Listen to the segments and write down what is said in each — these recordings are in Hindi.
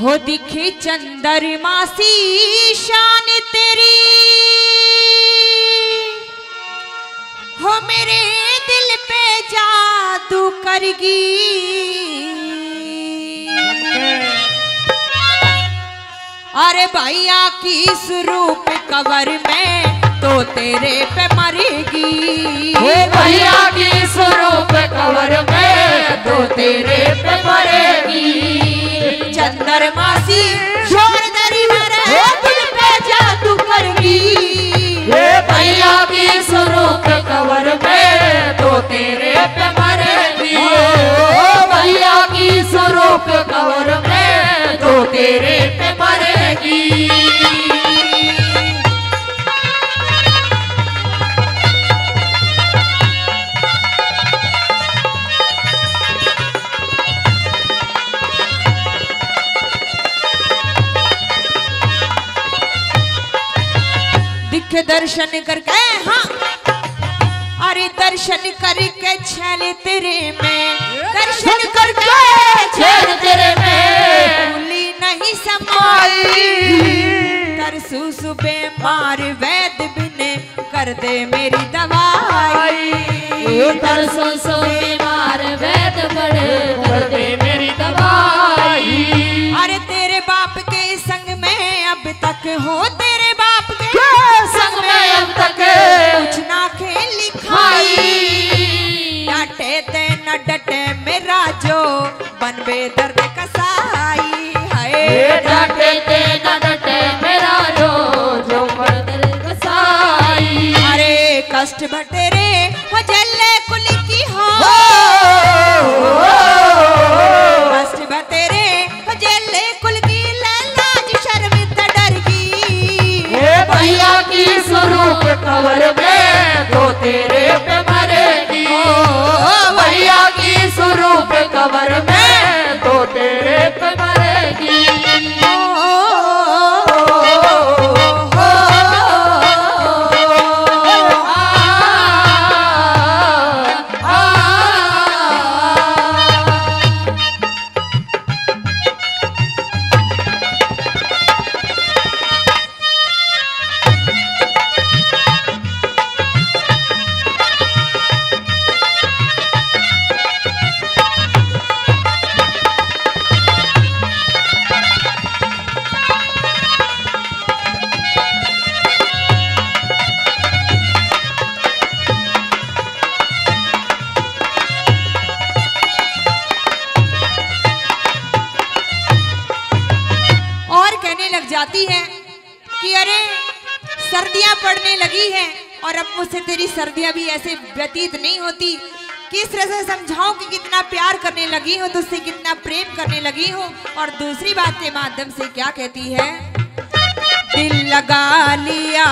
हो दिखे चंद्रमासी शान तेरी। हो मेरे दिल पे जादू करगी। अरे भैया की स्वरूप कवर में तो तेरे पे मरेगी? भैया की स्वरूप कवर में तो तेरे चंद्रमासी शोर दरी मरे दिल पे जादू करगी। भैया की स्वरूप कवर दिख दर्शन करके। हाँ। अरे दर्शन करके छैल तेरे में। दर्शन करके छेड़ तेरे में। भूली नहीं समाई। तरसू सुबह मार वैद बिने कर दे मेरी दवाई। तरसों सो बीमार वैद बड़े कर दे मेरी दवाई। अरे तेरे बाप के संग में अब तक हो ते न डटे मेरा जो बनबे दर्द कसाई हाय डांटे ते न डटे मेरा जो जो मर्द कसाई अरे कष्ट बटेरे हो जल्ले कुल की हो। कष्ट बतेरे हो जल्ले कुल की लाज शर्म डर की भैया की स्वरूप कवर में तो तेरे पे जाती है कि अरे, सर्दियाँ पड़ने लगी हैं और अब मुझसे तेरी सर्दियाँ भी ऐसे व्यतीत नहीं होती। किस तरह से समझाओ कि कितना प्यार करने लगी हो, तुझसे कितना प्रेम करने लगी हो? और दूसरी बात के माध्यम से क्या कहती है? दिल लगा लिया।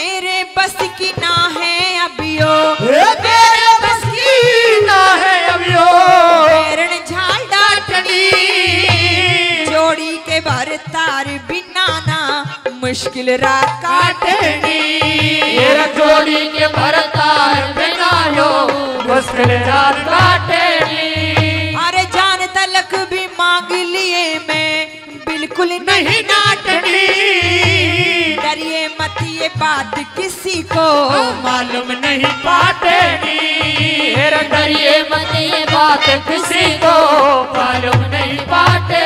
मेरे बस की ना है अभियो मेरे बस की ना है अभियो पैरण झाल डाटनी जोड़ी के भर तार बिना ना मुश्किल रात काटनी। मेरा जोड़ी के भरतार बिना यो मुश्किल जान काटनी। अरे जान तलक भी मांग लिए मैं बिल्कुल नहीं नहीं डरिए ये बात किसी को। मालूम नहीं पाते हेरा मत ये बात किसी को। मालूम नहीं पाते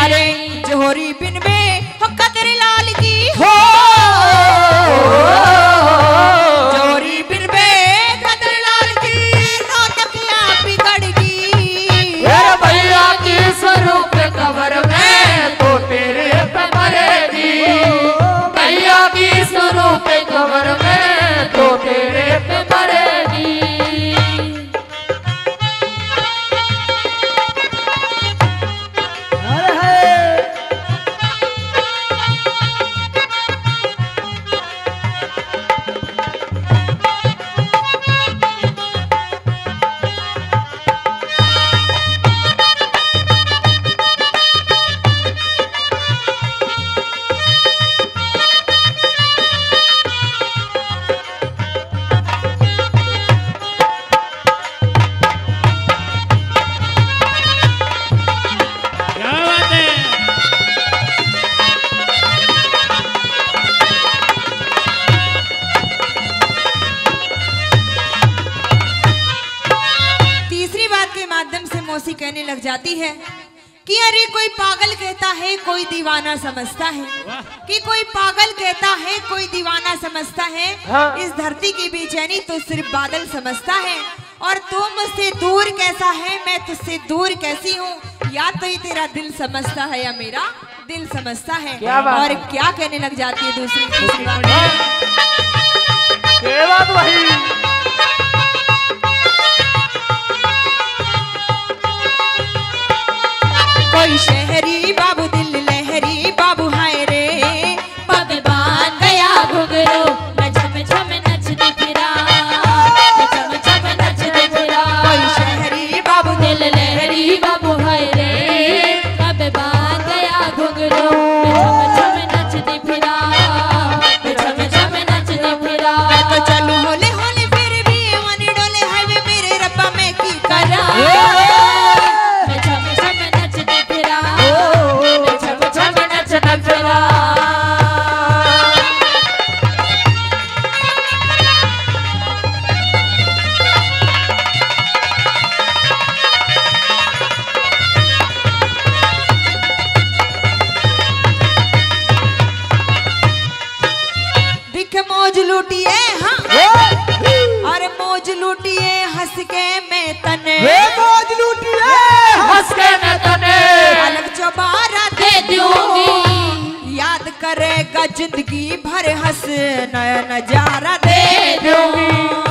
अरे जोहरी बिन में जाती है कि अरे कोई पागल कहता है कोई दीवाना समझता है। कि कोई पागल कहता है कोई दीवाना समझता है। हाँ। इस धरती की बेचैनी तो सिर्फ़ बादल समझता है। और तू मुझसे दूर कैसा है मैं तुझसे दूर कैसी हूँ? या तो ये तेरा दिल समझता है या मेरा दिल समझता है। क्या और क्या कहने लग जाती है दूसरी तीसरी बात Hello. हंस नया नज़ारा दे दे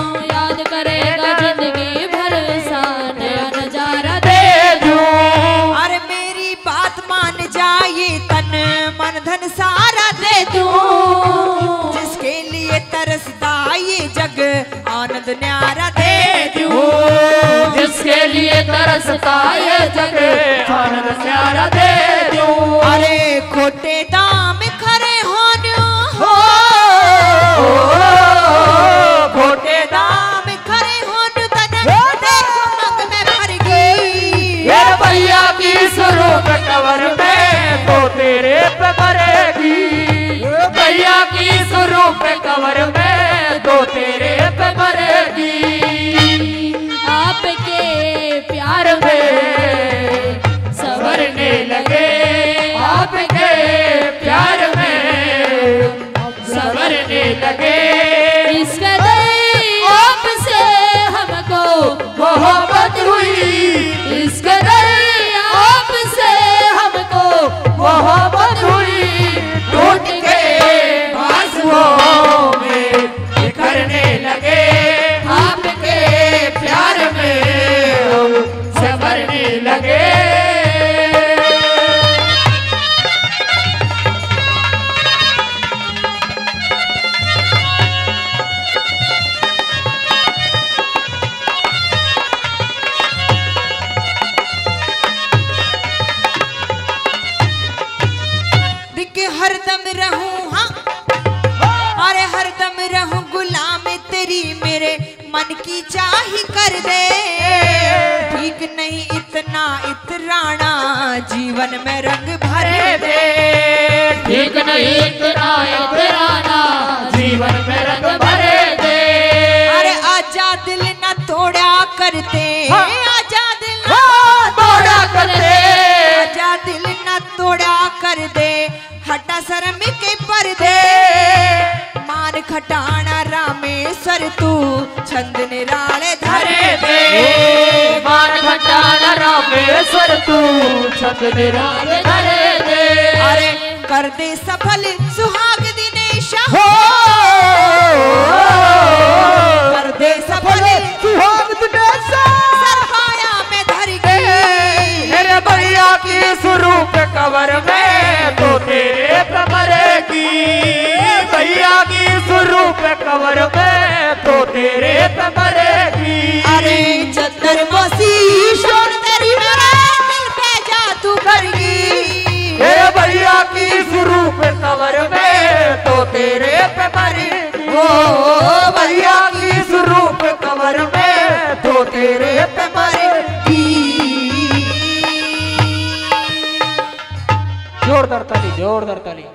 दे। ठीक नहीं इतना इतराना जीवन में रंग भर दे ठीक नहीं इतना इतराना जीवन में रंग भरे दे। अरे आजा दिल न तोड़ा करते। हाँ। आजा दिल न हाँ, तोड़ा करते। आजा दिल न तोड़ा कर दे हटा शर्म के पर्दे। मान खटाना रामेश्वर तू छंद निराले मान खटाना रामेश्वर तू छत निराल धरे दे। अरे कर दे सफल सुहाग दिनेश। हो। कर दे सफल सुहाग दिनेश। सरपाया में धर गई। मेरे भैया की स्वरूप कवर में तो तेरे पे मरेगी भैया की स्वरूप कवर में तो तेरे पे मरेगी भैया की स्वरूप कमर में तो तेरे पे मरेगी जोरदार ताली जोरदार ताली।